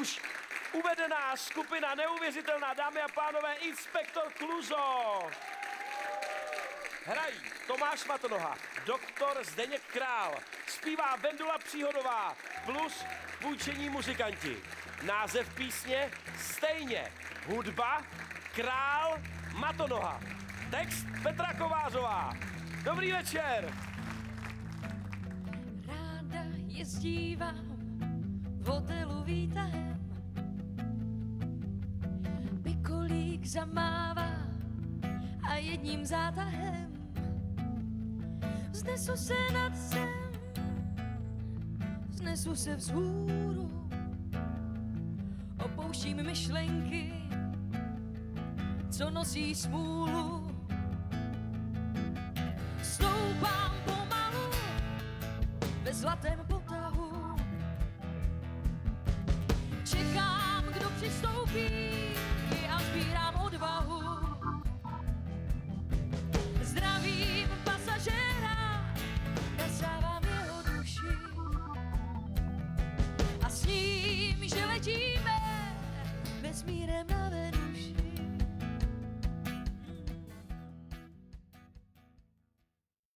už uvedená skupina, neuvěřitelná, dámy a pánové, Inspektor Kluzo. Hrají Tomáš Matonoha, doktor Zdeněk Král, zpívá Vendula Příhodová plus půjčení muzikanti. Název písně stejně. Hudba Král Matonoha. Text Petra Kovářová. Dobrý večer. Ráda jezdívám Pikolík zamává a jedním zátahem Znesu se nad zem, znesu se vzhůru, opouštím myšlenky, co nosí smůlu. Stoupám pomalu ve zlatém potahu, čekám, kdo přistoupí